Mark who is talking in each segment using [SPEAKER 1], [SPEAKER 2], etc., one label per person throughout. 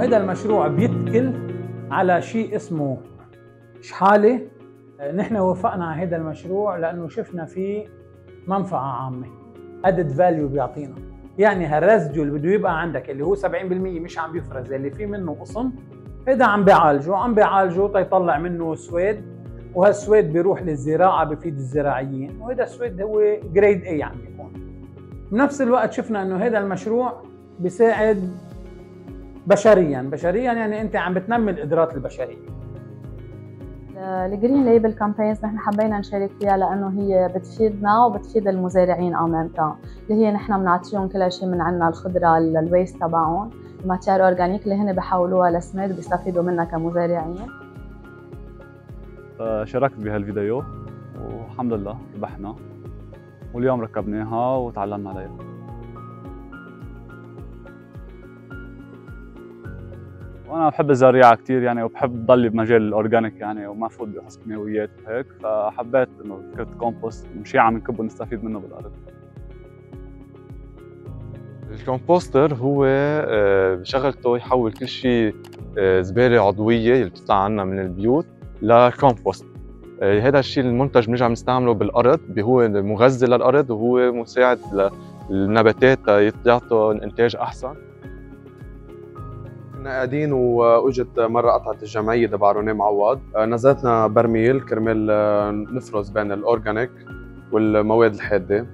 [SPEAKER 1] هذا المشروع بيتكل على شيء اسمه شحالة. نحن وافقنا على هذا المشروع لأنه شفنا فيه منفعة عامة. added value بيعطينا. يعني هال résidu اللي بده يبقى عندك اللي هو 70% مش عم بيفرز اللي فيه منه قصن هذا عم بيعالجه عم بيعالجه تيطلع منه سواد وهالسواد بيروح للزراعة بفيد الزراعيين. وهذا السواد هو grade A عم بيكون. بنفس الوقت شفنا إنه هذا المشروع بيساعد بشريا. بشريا يعني أنت عم بتنمي القدرات البشريه
[SPEAKER 2] ال green label campaigns نحن حبينا نشارك فيها لأنه هي بتفيدنا وبتفيد المزارعين أو ميم اللي هي نحن بنعطيهم كل شيء من عندنا الخضرة ال waste تبعهم. ال matière organique اللي هن بحولوها لسماد بيستفيدوا منها كمزارعين.
[SPEAKER 3] شاركت بهالفيديو والحمد لله ربحنا. واليوم ركبناها وتعلمنا عليها. وأنا بحب الزراعه كثير يعني وبحب ضلي بمجال ال organic يعني وما فوت بقصص كيماويات وهيك فحبيت إنه فكره كومبوست شيء عم نكبه نستفيد منه بالأرض.
[SPEAKER 4] ال composter هو آه، شغلته يحول كل شيء آه، زبالة عضوية اللي بتطلع عنا من البيوت لكومبوست. آه، هذا الشيء المنتج بنرجع بنستعمله بالأرض هو مغذي للأرض وهو مساعد للنباتات يعطوا إنتاج أحسن. كنا قاعدين واجت مرة قطعت الجمعية تبع رينيه معوض نزلتنا برميل كرمال نفرز بين ال organic والمواد الحادة.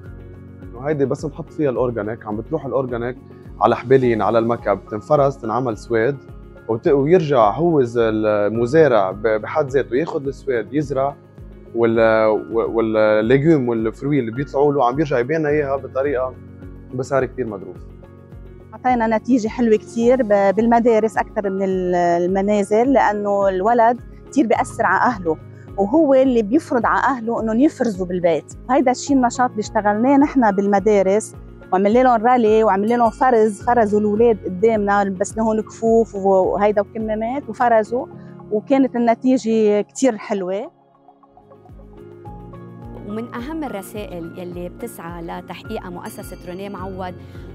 [SPEAKER 4] وهيدي بس نحط فيها ال organic عم بتروح ال organic على حبالين على المكب تنفرز تنعمل سواد ويرجع هو المزارع بحد ذاته ياخذ السواد يزرع والليجوم والفروي اللي بيطلعوا له عم بيرجع يبيعنا إياها بطريقة بسعر كثير مدروس
[SPEAKER 5] أعطينا نتيجة حلوة كثير بالمدارس أكثر من المنازل لأنه الولد كثير بيأثر على أهله وهو اللي بيفرض على أهله إنهم يفرزوا بالبيت. هيدا الشيء النشاط اللي اشتغلناه نحن بالمدارس وعملنا لهم رالي وعملنا لهم فرز فرزوا الأولاد قدامنا لبسناهم كفوف وهيدا وكمامات وفرزوا وكانت النتيجة كثير حلوة.
[SPEAKER 6] ومن أهم الرسائل يلي بتسعى لتحقيقها مؤسسة رونيه معوض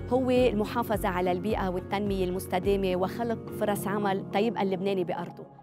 [SPEAKER 6] هو المحافظة على البيئة والتنمية المستدامة وخلق فرص عمل تيبقى اللبناني بأرضه.